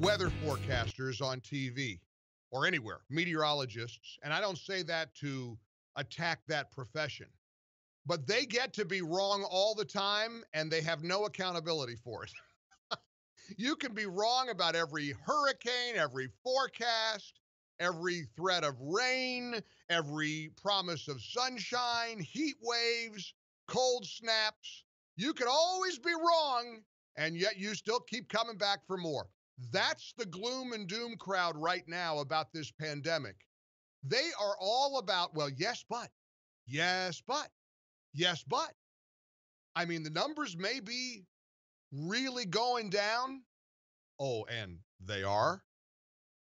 weather forecasters on TV or anywhere, meteorologists, and I don't say that to attack that profession, but they get to be wrong all the time and they have no accountability for it. you can be wrong about every hurricane, every forecast, every threat of rain, every promise of sunshine, heat waves, cold snaps. You can always be wrong, and yet you still keep coming back for more. That's the gloom and doom crowd right now about this pandemic. They are all about, well, yes, but, yes, but, yes, but. I mean, the numbers may be really going down. Oh, and they are.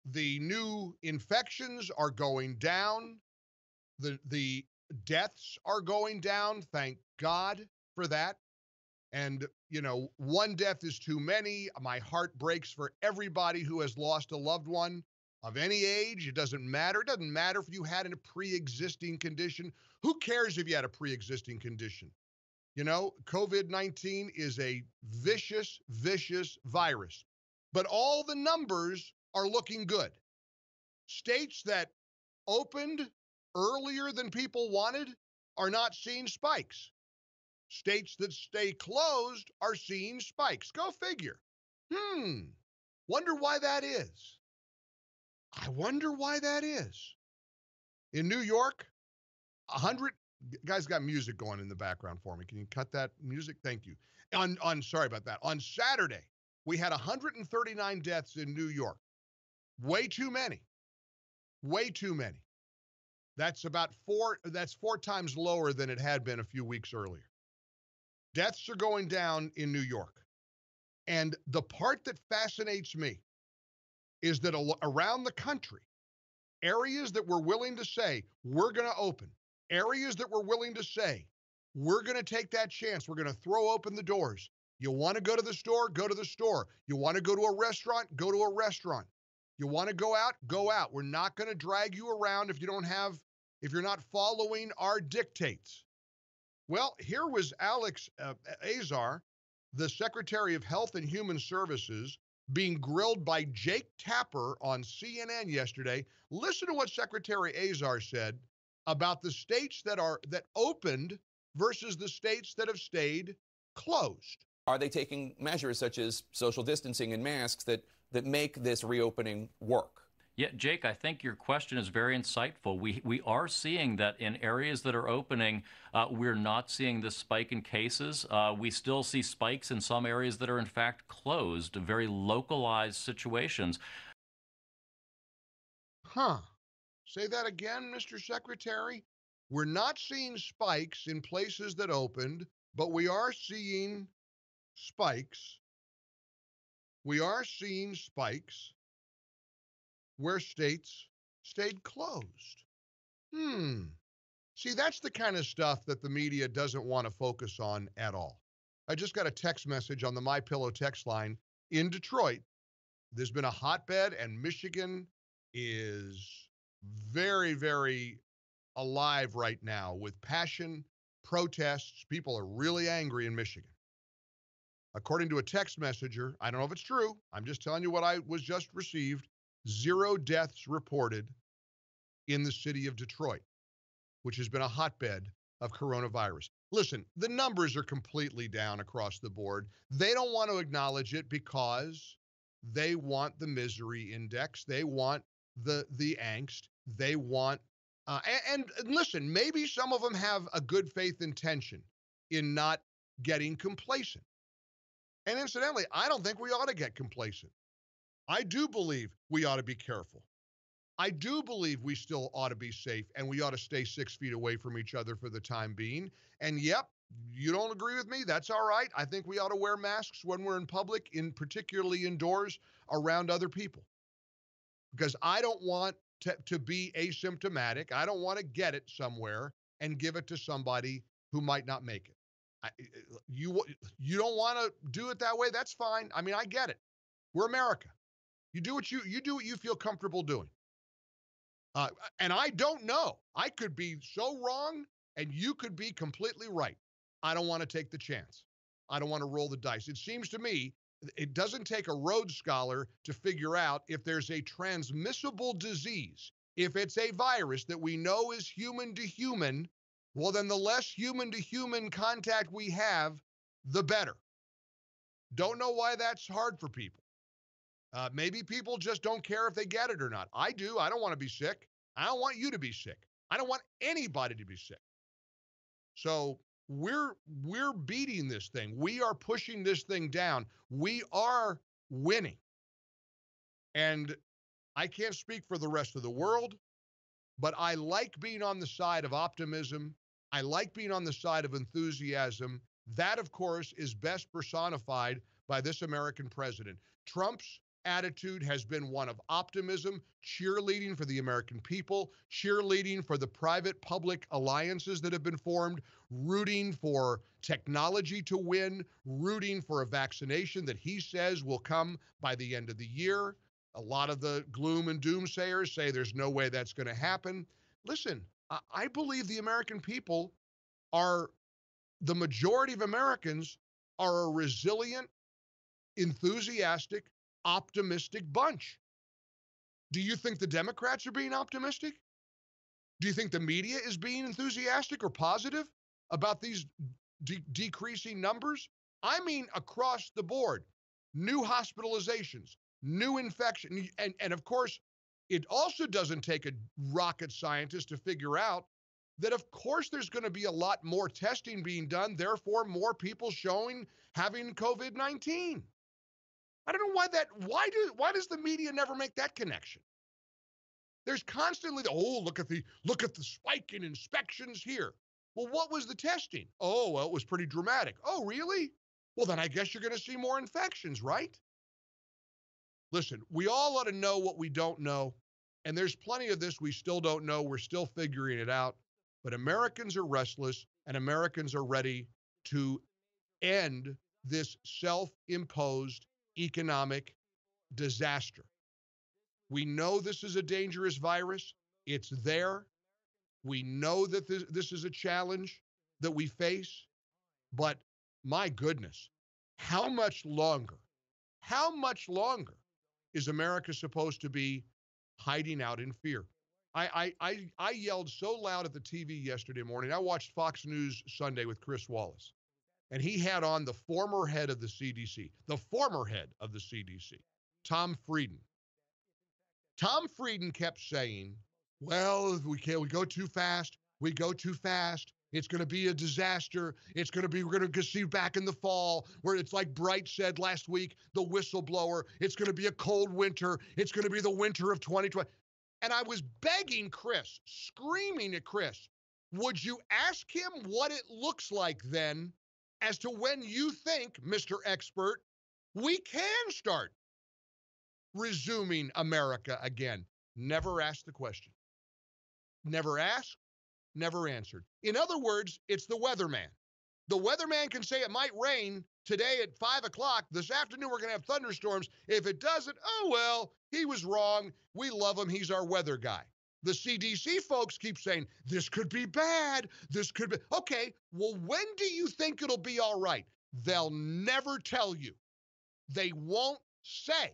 The new infections are going down. The the deaths are going down. Thank God for that. And, you know, one death is too many. My heart breaks for everybody who has lost a loved one of any age. It doesn't matter. It doesn't matter if you had a pre existing condition. Who cares if you had a pre existing condition? You know, COVID 19 is a vicious, vicious virus, but all the numbers are looking good. States that opened earlier than people wanted are not seeing spikes. States that stay closed are seeing spikes. Go figure. Hmm. Wonder why that is. I wonder why that is. In New York, a hundred guys got music going in the background for me. Can you cut that music? Thank you. On on sorry about that. On Saturday, we had 139 deaths in New York. Way too many. Way too many. That's about four that's four times lower than it had been a few weeks earlier. Deaths are going down in New York. And the part that fascinates me is that around the country, areas that we're willing to say, we're going to open, areas that we're willing to say, we're going to take that chance, we're going to throw open the doors. You want to go to the store? Go to the store. You want to go to a restaurant? Go to a restaurant. You want to go out? Go out. We're not going to drag you around if you don't have, if you're not following our dictates. Well, here was Alex uh, Azar, the Secretary of Health and Human Services, being grilled by Jake Tapper on CNN yesterday. Listen to what Secretary Azar said about the states that are that opened versus the states that have stayed closed. Are they taking measures such as social distancing and masks that that make this reopening work? Yeah, Jake, I think your question is very insightful. We we are seeing that in areas that are opening, uh, we're not seeing this spike in cases. Uh, we still see spikes in some areas that are in fact closed, very localized situations. Huh. Say that again, Mr. Secretary. We're not seeing spikes in places that opened, but we are seeing spikes. We are seeing spikes where states stayed closed. Hmm. See, that's the kind of stuff that the media doesn't want to focus on at all. I just got a text message on the My Pillow text line in Detroit. There's been a hotbed, and Michigan is very, very alive right now with passion, protests. People are really angry in Michigan. According to a text messenger, I don't know if it's true. I'm just telling you what I was just received zero deaths reported in the city of Detroit, which has been a hotbed of coronavirus. Listen, the numbers are completely down across the board. They don't want to acknowledge it because they want the misery index. They want the the angst. They want uh, and, and listen, maybe some of them have a good faith intention in not getting complacent. And incidentally, I don't think we ought to get complacent. I do believe we ought to be careful. I do believe we still ought to be safe and we ought to stay six feet away from each other for the time being. And yep, you don't agree with me? That's all right. I think we ought to wear masks when we're in public, in particularly indoors around other people. Because I don't want to, to be asymptomatic. I don't want to get it somewhere and give it to somebody who might not make it. I, eh, eh, you you don't want to do it that way. That's fine. I mean, I get it. We're America. You do what you you do what you feel comfortable doing. Uh, and I don't know. I could be so wrong, and you could be completely right. I don't want to take the chance. I don't want to roll the dice. It seems to me It doesn't take a Rhodes Scholar to figure out if there's a transmissible disease. If it's a virus that we know is human to human, well, then the less human to human contact we have, the better. Don't know why that's hard for people. Uh, maybe people just don't care if they get it or not. I do. I don't want to be sick. I don't want you to be sick. I don't want anybody to be sick. So we're we're beating this thing. We are pushing this thing down. We are winning. And I can't speak for the rest of the world, but I like being on the side of optimism. I like being on the side of enthusiasm. That, of course, is best personified by this American president. Trump's attitude has been one of optimism, cheerleading for the American people, cheerleading for the private public alliances that have been formed, rooting for technology to win, rooting for a vaccination that he says will come by the end of the year. A lot of the gloom and doomsayers say there's no way that's going to happen. Listen, I believe the American people are, the majority of Americans are a resilient, enthusiastic, optimistic bunch. Do you think the Democrats are being optimistic? Do you think the media is being enthusiastic or positive about these de- decreasing numbers? I mean, across the board, new hospitalizations, new infection. And, and of course, it also doesn't take a rocket scientist to figure out that, of course, there's going to be a lot more testing being done, therefore, more people showing having COVID 19. I don't know why that why do why does the media never make that connection? There's constantly the oh look at the look at the spike in inspections here. Well, what was the testing? Oh, well, it was pretty dramatic. Oh, really? Well, then I guess you're going to see more infections, right? Listen, we all ought to know what we don't know, and there's plenty of this we still don't know. We're still figuring it out. But Americans are restless, and Americans are ready to end this self imposed economic disaster. We know this is a dangerous virus. It's there. We know that this, this is a challenge that we face. But my goodness, how much longer, how much longer is America supposed to be hiding out in fear? I, I, I, I yelled so loud at the TV yesterday morning. I watched Fox News Sunday with Chris Wallace and he had on the former head of the CDC, the former head of the CDC, Tom Frieden. Tom Frieden kept saying, well, we can't, we go too fast, we go too fast. It's going to be a disaster. It's going to be, we're going to see back in the fall where it's like Bright said last week, the whistleblower. It's going to be a cold winter. It's going to be the winter of 2020. And I was begging Chris, screaming at Chris, would you ask him what it looks like then as to when you think, Mr. Expert, we can start resuming America again. Never asked the question. Never asked, never answered. In other words, it's the weatherman. The weatherman can say it might rain today at five o'clock. This afternoon, we're going to have thunderstorms. If it doesn't, oh, well, he was wrong. We love him. He's our weather guy. The CDC folks keep saying, this could be bad. This could be. Okay, well, when do you think it'll be all right? They'll never tell you. They won't say.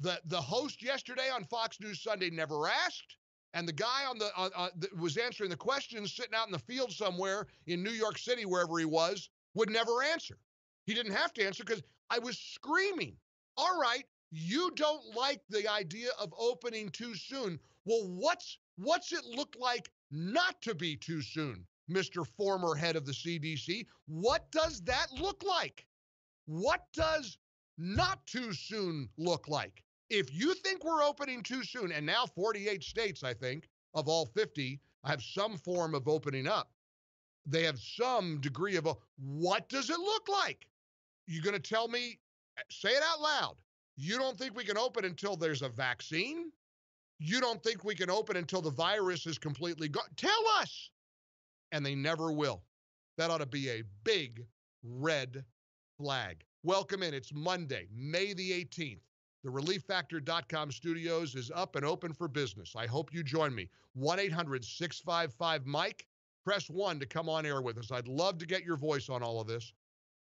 The, the host yesterday on Fox News Sunday never asked. And the guy on the uh, uh, that was answering the questions sitting out in the field somewhere in New York City, wherever he was, would never answer. He didn't have to answer because I was screaming. All right, you don't like the idea of opening too soon. Well, what's what's it look like not to be too soon, Mr. Former head of the CDC? What does that look like? What does not too soon look like? If you think we're opening too soon, and now 48 states, I think, of all 50 have some form of opening up, they have some degree of a, what does it look like? You're going to tell me, eh, say it out loud. You don't think we can open until there's a vaccine? You don't think we can open until the virus is completely gone? Tell us. And they never will. That ought to be a big red flag. Welcome in. It's Monday, May the 18th. The ReliefFactor.com studios is up and open for business. I hope you join me. 1 800 655 Mike. Press 1 to come on air with us. I'd love to get your voice on all of this.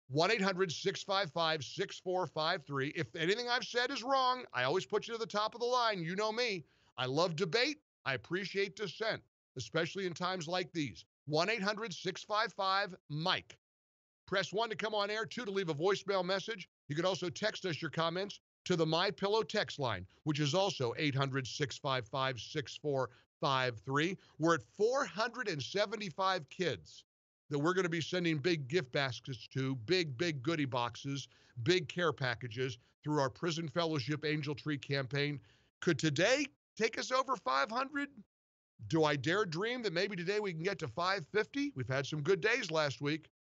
1 800 655 6453. If anything I've said is wrong, I always put you to the top of the line. You know me. I love debate. I appreciate dissent, especially in times like these. 1 800 655 Mike. Press 1 to come on air, 2 to leave a voicemail message. You can also text us your comments to the My Pillow text line, which is also 800 655 6453. We're at 475 kids that we're going to be sending big gift baskets to, big, big goodie boxes, big care packages through our Prison Fellowship Angel Tree campaign. Could today take us over 500? Do I dare dream that maybe today we can get to 550? We've had some good days last week.